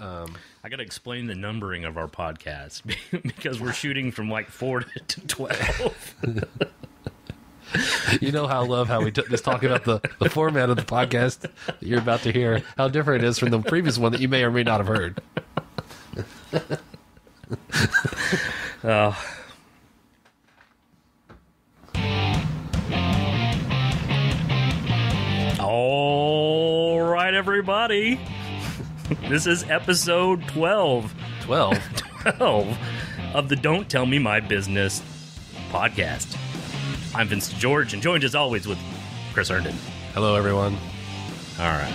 Um, I got to explain the numbering of our podcast because we're shooting from like four to twelve. You know how I love how we t- just talk about the, the format of the podcast that you're about to hear, how different it is from the previous one that you may or may not have heard. oh. All right, everybody. This is episode 12, 12. 12 of the Don't Tell Me My Business podcast. I'm Vince DeGeorge, and joined as always with Chris Herndon. Hello, everyone. All right.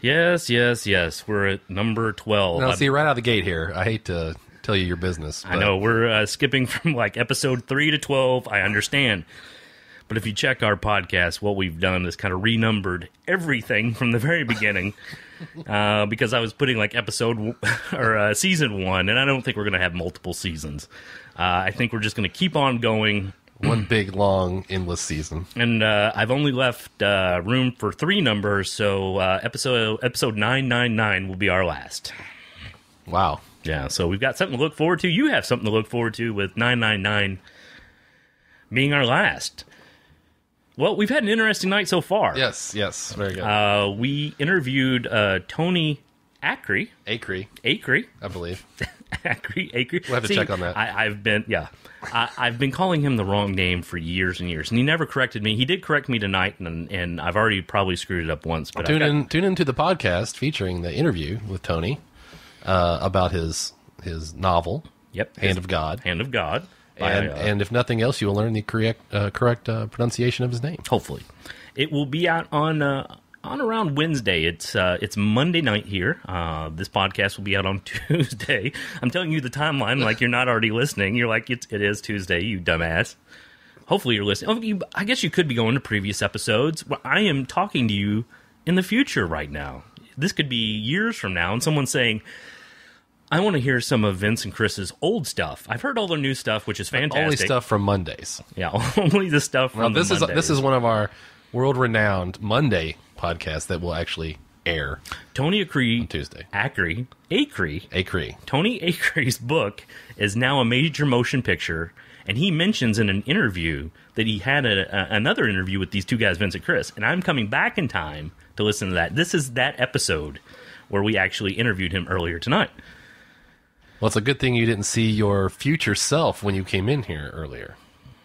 Yes, yes, yes. We're at number 12. Now, see, right out of the gate here, I hate to tell you your business. I know we're uh, skipping from like episode 3 to 12. I understand. But if you check our podcast, what we've done is kind of renumbered everything from the very beginning. uh, because I was putting like episode w- or uh, season one, and I don't think we're going to have multiple seasons. Uh, I think we're just going to keep on going. One big, long, endless season. And uh, I've only left uh, room for three numbers, so uh, episode episode nine nine nine will be our last. Wow. Yeah, so we've got something to look forward to. You have something to look forward to with 999 being our last. Well, we've had an interesting night so far. Yes, yes. Very good. Uh, we interviewed uh, Tony Acree. Acre, Acree. I believe. Acree. Acree. We'll have to check on that. I, I've been, yeah. I, I've been calling him the wrong name for years and years, and he never corrected me. He did correct me tonight, and, and I've already probably screwed it up once. But Tune got- in, tune into the podcast featuring the interview with Tony uh, about his his novel, Yep. Hand of God. Hand of God. by, And, uh, and if nothing else, you will learn the correct uh, correct uh, pronunciation of his name. hopefully. It will be out on uh, on around wednesday. It's uh, it's monday night here. Uh, this podcast will be out on tuesday. I'm telling you the timeline like you're not already listening. You're like it's, it is tuesday you dumbass. Hopefully you're listening. Oh, you, i guess you could be going to previous episodes. I am talking to you in the future right now. This could be years from now. And someone's saying I want to hear some of Vince and Chris's old stuff. I've heard all their new stuff, which is fantastic. Only stuff from Mondays. yeah, only the stuff from Well, this is this is one of our world renowned Monday podcasts that will actually air Tony Acree, Tuesday. Acree, Acree, Acre. Tony Acree's book is now a major motion picture, and he mentions in an interview that he had a, a, another interview with these two guys, Vince and Chris, and I'm coming back in time to listen to that. This is that episode where we actually interviewed him earlier tonight. Well, it's a good thing you didn't see your future self when you came in here earlier.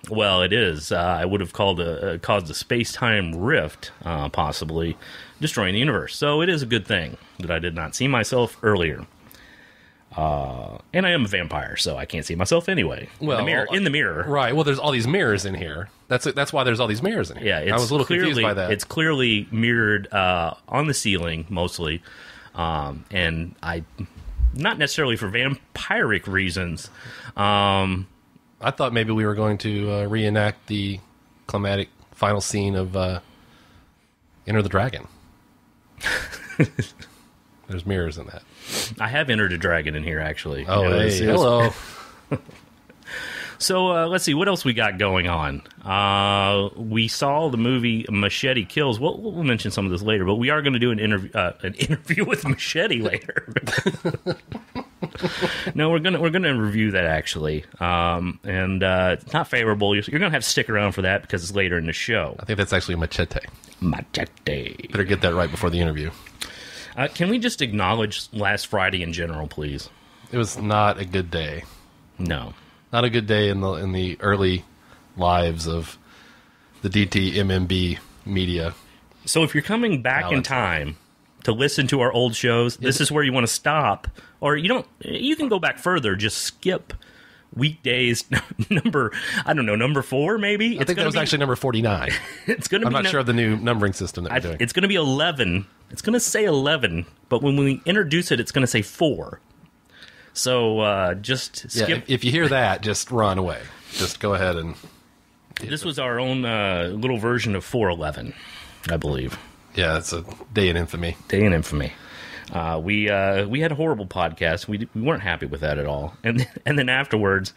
Well, it is. Uh, I would have called a, uh, caused a space time rift, uh, possibly destroying the universe. So it is a good thing that I did not see myself earlier. Uh, and I am a vampire, so I can't see myself anyway. in Well, the mirror. In the mirror. Right. Well, there's all these mirrors in here. That's that's why there's all these mirrors in here. Yeah, it's I was a little clearly, confused by that. It's clearly mirrored uh, on the ceiling mostly, um, and I, not necessarily for vampiric reasons. Um, I thought maybe we were going to uh, reenact the climatic final scene of uh, Enter the Dragon. there's mirrors in that. I have entered a dragon in here actually. Oh, You know, hey, hello. So uh, let's see what else we got going on. Uh, we saw the movie Machete Kills. We'll, we'll mention some of this later, but we are going to do an interview uh, an interview with Machete later. no, we're gonna we're gonna review that actually, um, and uh, it's not favorable. You're, you're gonna have to stick around for that because it's later in the show. I think that's actually machete. Machete. Better get that right before the interview. Uh, can we just acknowledge last Friday in general, please? It was not a good day. No. Not a good day in the in the early lives of the DTMMB media. So if you're coming back in time to listen to our old shows, this is where you want to stop. Or you don't you can go back further, just skip weekdays number I don't know, number 4 maybe. I think that was actually number 49. it's going to I'm not no- sure of the new numbering system that we're doing. it's going to be 11. It's going to say 11, but when we introduce it it's going to say 4. So uh, just skip if, if you hear that, just run away. Just go ahead and This was our own uh, little version of 411, I believe. yeah, it's a day in infamy. Day in infamy. Uh, we uh, we had a horrible podcast. We we weren't happy with that at all. And and then afterwards,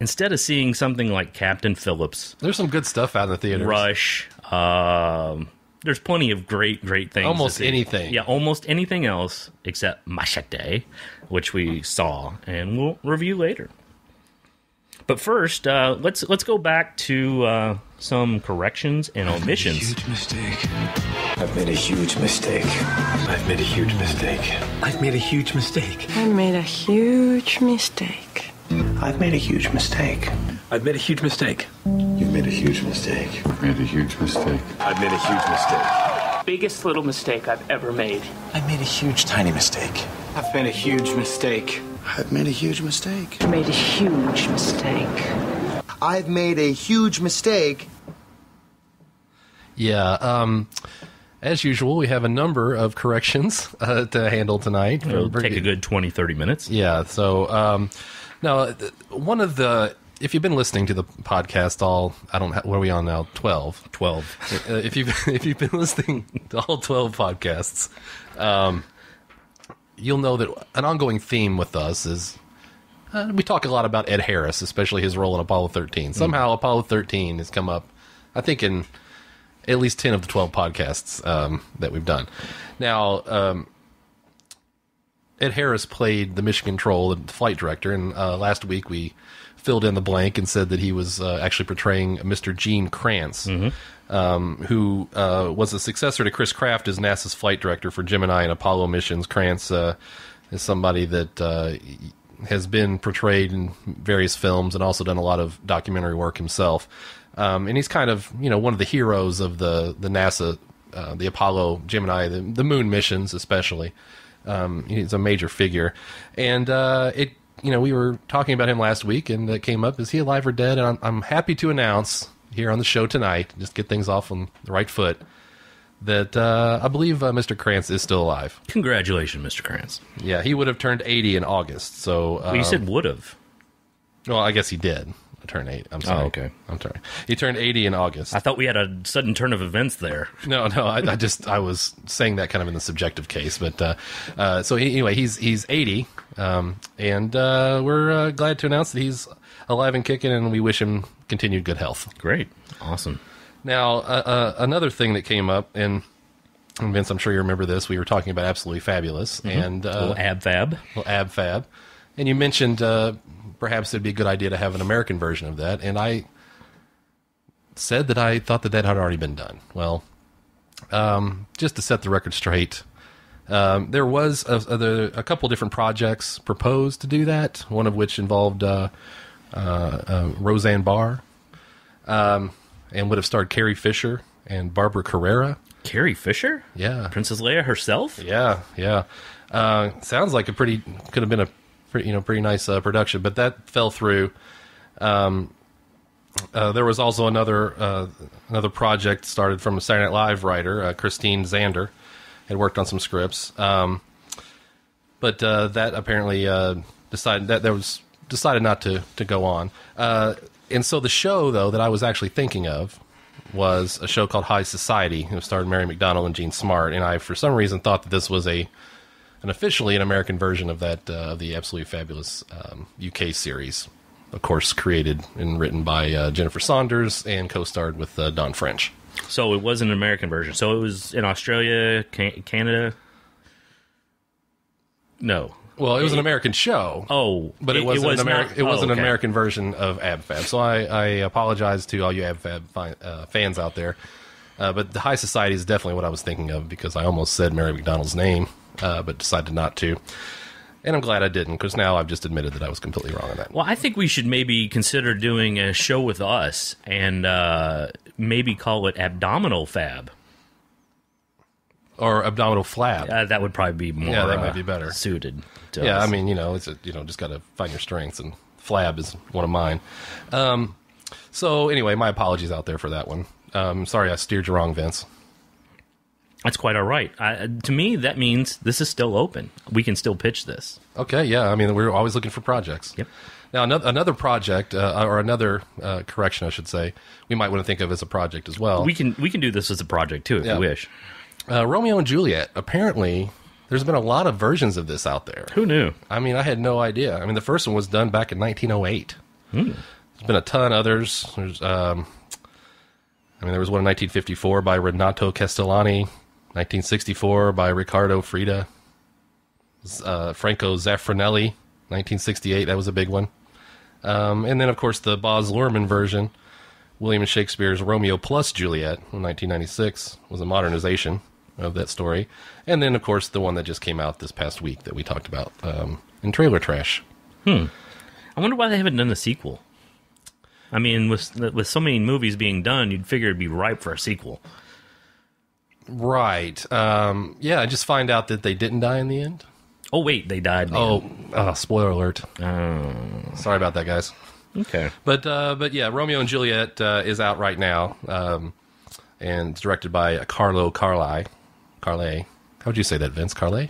instead of seeing something like Captain Phillips, There's some good stuff out in the theater. Rush, um, there's plenty of great, great things. Almost anything. Yeah, almost anything else except Machete, which we saw and we'll review later. But first, uh, let's let's go back to uh, some corrections and omissions. Huge mistake. I've made a huge mistake. I've made a huge mistake. I've made a huge mistake. I made a huge mistake. I've made a huge mistake. I've made a huge mistake. You've made a huge mistake. I've Made a huge mistake. I've made a huge mistake. biggest little mistake I've ever made. I made a huge tiny mistake. I've made a huge mistake. I've made a huge mistake. I've made a huge mistake. I've made a huge mistake. Yeah. Um, as usual, we have a number of corrections uh, to handle tonight. It'll take a good 20, 30 minutes. Yeah. So um, now, one of the if you've been listening to the podcast all I don't what are we on now twelve. 12. Uh, if you've if you've been listening to all twelve podcasts, um, you'll know that an ongoing theme with us is uh, we talk a lot about Ed Harris, especially his role in Apollo 13. Somehow, Apollo 13 has come up, I think, in at least 10 of the 12 podcasts um, that we've done. Now, um, Ed Harris played the mission control and flight director, and uh, last week we filled in the blank and said that he was uh, actually portraying Mr. Gene Kranz, um, who uh, was a successor to Chris Kraft as NASA's flight director for Gemini and Apollo missions. Kranz uh, is somebody that uh, has been portrayed in various films and also done a lot of documentary work himself. Um, and he's kind of you know one of the heroes of the the NASA, uh, the Apollo, Gemini, the, the moon missions especially. Um, he's a major figure, and uh, it you know we were talking about him last week, and it came up: is he alive or dead? And I'm, I'm happy to announce here on the show tonight, just get things off on the right foot, that uh, I believe uh, Mr. Kranz is still alive. Congratulations, Mr. Kranz. Yeah, he would have turned 80 in August. So uh, Well, you said would have. well, I guess he did turn 80. I'm sorry. Oh, okay. I'm sorry. He turned 80 in August. I thought we had a sudden turn of events there. No, no, I, I just I was saying that kind of in the subjective case, but uh, uh, so anyway, he's he's eighty, um, and uh, we're uh, glad to announce that he's alive and kicking, and we wish him continued good health. Great. Awesome. Now, uh, uh, another thing that came up, and, and Vince, I'm sure you remember this. We were talking about absolutely fabulous and A uh, little ab fab. little ab fab, and you mentioned uh, perhaps it'd be a good idea to have an American version of that, and I said that I thought that that had already been done. Well, um, just to set the record straight, um, there was a, a, a couple different projects proposed to do that. One of which involved uh, uh, uh, Roseanne Barr, um, and would have starred Carrie Fisher and Barbara Carrera. Carrie Fisher? Yeah, Princess Leia herself? yeah, yeah. Uh, sounds like a pretty could have been a pretty you know pretty nice uh, production, but that fell through. Um, uh, there was also another uh, another project started from a Saturday Night Live writer, uh, Christine Zander, had worked on some scripts, um, but uh, that apparently uh, decided that there was decided not to to go on. Uh, and so the show though that I was actually thinking of was a show called High Society, who starred Mary McDonnell and Jean Smart, and I for some reason thought that this was a an officially an American version of that uh, of the absolutely fabulous um, UK series, of course created and written by uh, Jennifer Saunders and co-starred with uh, Dawn French. So it wasn't an American version. So it was in Australia, Ca- Canada. No. Well, it was an American show. Oh, But it, wasn't was an Ameri- not- it wasn't oh, an okay. American version of AbFab. So I, I apologize to all you AbFab fi- uh, fans out there. Uh, but the High Society is definitely what I was thinking of because I almost said Mary McDonald's name, uh, but decided not to. And I'm glad I didn't because now I've just admitted that I was completely wrong on that. Well, I think we should maybe consider doing a show with us and uh, maybe call it Abdominal Fab. Or abdominal flab. Uh, that would probably be more. Yeah, that might uh, be better. suited. To yeah, us. I mean, you know, it's a, you know, just got to find your strengths, and flab is one of mine. Um, so anyway, my apologies out there for that one. Um, sorry, I steered you wrong, Vince. That's quite all right. I, to me, that means this is still open. We can still pitch this. Okay, yeah, I mean, we're always looking for projects. Yep. Now, another, another project, uh, or another uh, correction, I should say, we might want to think of as a project as well. We can we can do this as a project too if Yeah. you wish. uh, Romeo and Juliet. Apparently, there's been a lot of versions of this out there. Who knew? I mean, I had no idea. I mean, the first one was done back in 1908. There's been a ton others. There's, um, I mean, there was one in 1954 by Renato Castellani, 1964 by Riccardo Freda, uh, Franco Zeffirelli, 1968. That was a big one. Um, and then, of course, the Baz Luhrmann version, William Shakespeare's Romeo plus Juliet in 1996, was a modernization of that story. And then, of course, the one that just came out this past week that we talked about um, in Trailer Trash. Hmm. I wonder why they haven't done a sequel. I mean, with with so many movies being done, you'd figure it'd be ripe for a sequel. Right. Um, yeah, I just find out that they didn't die in the end. Oh wait, they died. man. Oh, uh, spoiler alert. Oh, Sorry about that, guys. okay. But uh, but yeah, Romeo and Juliet uh, is out right now, um, and it's directed by Carlo Carli. Carle. How would you say that, Vince? Carle?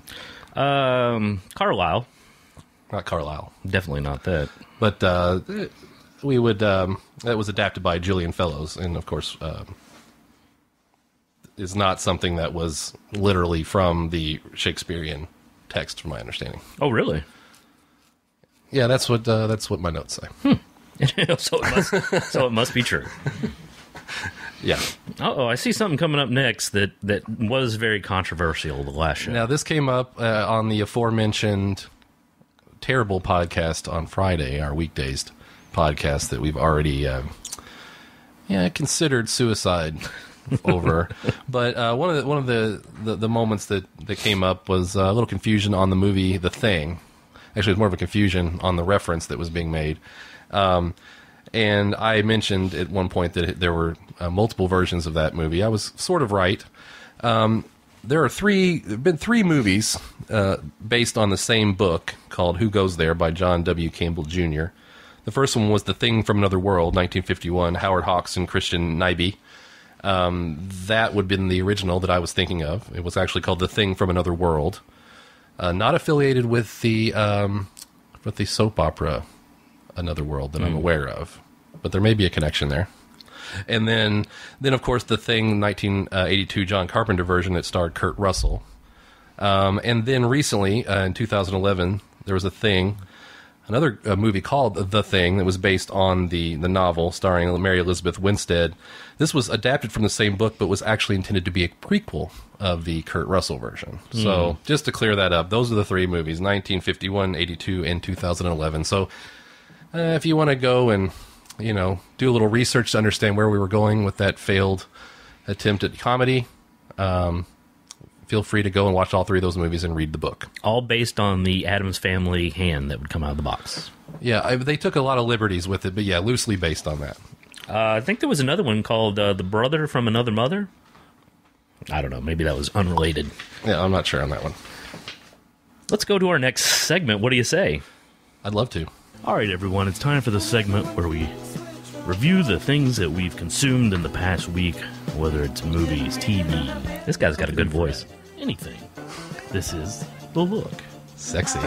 Um, Carlisle, Not Carlisle. definitely not that. But uh, we would. Um, that was adapted by Julian Fellowes, and of course, um, is not something that was literally from the Shakespearean text, from my understanding. Oh, really? Yeah, that's what uh, that's what my notes say. so it must. so it must be true. Yeah. Oh, I see something coming up next that that was very controversial the last show. Now this came up uh, on the aforementioned terrible podcast on Friday, our weekdays podcast that we've already, uh, yeah, considered suicide over. but uh, one of the one of the, the, the moments that that came up was uh, a little confusion on the movie The Thing. Actually, it was more of a confusion on the reference that was being made. Um, and I mentioned at one point that there were uh, multiple versions of that movie. I was sort of right. Um, there are three. There have been three movies uh, based on the same book called "Who Goes There" by John W. Campbell Jr. The first one was "The Thing from Another World," 1951. Howard Hawks and Christian Nyby. Um, that would have been the original that I was thinking of. It was actually called "The Thing from Another World," uh, not affiliated with the um, with the soap opera "Another World" that I'm aware of, but there may be a connection there. And then, then of course, the thing 1982 John Carpenter version that starred Kurt Russell. Um, and then recently, uh, in 2011, there was a thing, another uh, movie called The Thing that was based on the the novel starring Mary Elizabeth Winstead. This was adapted from the same book, but was actually intended to be a prequel of the Kurt Russell version. So, just to clear that up, those are the three movies: 1951, 82, and 2011. So, uh, if you want to go and you know do a little research to understand where we were going with that failed attempt at comedy, um, feel free to go and watch all three of those movies and read the book. All based on the Addams Family hand that would come out of the box. Yeah, I, they took a lot of liberties with it, but yeah, loosely based on that. Uh, I think there was another one called uh, "The Brother from Another Mother." I don't know. Maybe that was unrelated. Yeah, I'm not sure on that one. Let's go to our next segment. What do you say? I'd love to. All right, everyone, it's time for the segment where we review the things that we've consumed in the past week, whether it's movies, TV. This guy's got a good voice. Anything. This is The Look. Sexy.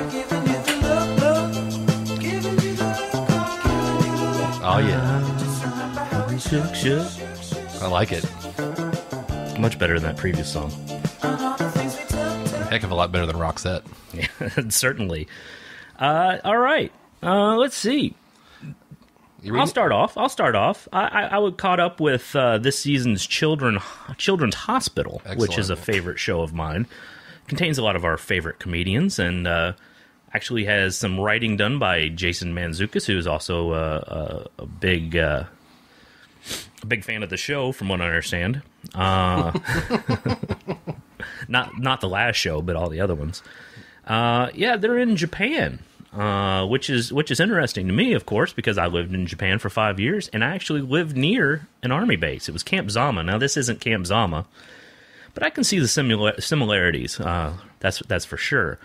Oh yeah, Shook, shook. I like it. Much better than that previous song. Heck of a lot better than Roxette. Certainly. Uh, all right. Uh, let's see. I'll start off. I'll start off. I, I, I would caught up with uh, this season's Children Children's Hospital, which is a favorite show of mine. Contains a lot of our favorite comedians, and uh, actually has some writing done by Jason Mantzoukas, who is also uh, a, a big uh, a big fan of the show, from what I understand. Uh, not not the last show, but all the other ones. Uh, yeah, they're in Japan, uh, which is which is interesting to me, of course, because I lived in Japan for five years, and I actually lived near an army base. It was Camp Zama. Now this isn't Camp Zama, but I can see the simula- similarities. Uh, that's that's for sure.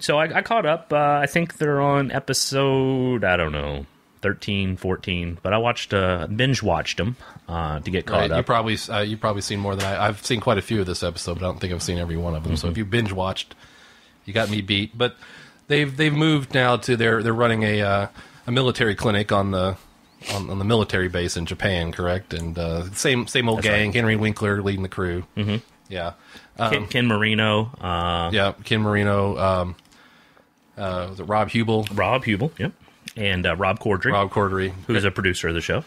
So I, I caught up. Uh, I think they're on episode I don't know. 13, 14, but I watched, uh, binge watched them uh, to get caught Right, up. you probably uh, you probably seen more than I. I've seen quite a few of this episode, but I don't think I've seen every one of them. So if you binge watched, you got me beat. But they've they've moved now to they're they're running a uh, a military clinic on the on, on the military base in Japan, correct? And uh, same same old That's gang. right. Henry Winkler leading the crew. Mm-hmm. Yeah, Ken, Ken Marino, uh, yeah. Ken Marino. Um, uh, was it Rob Huebel? Rob Huebel, yep, and uh, Rob Corddry, Rob Corddry, who's a producer of the show.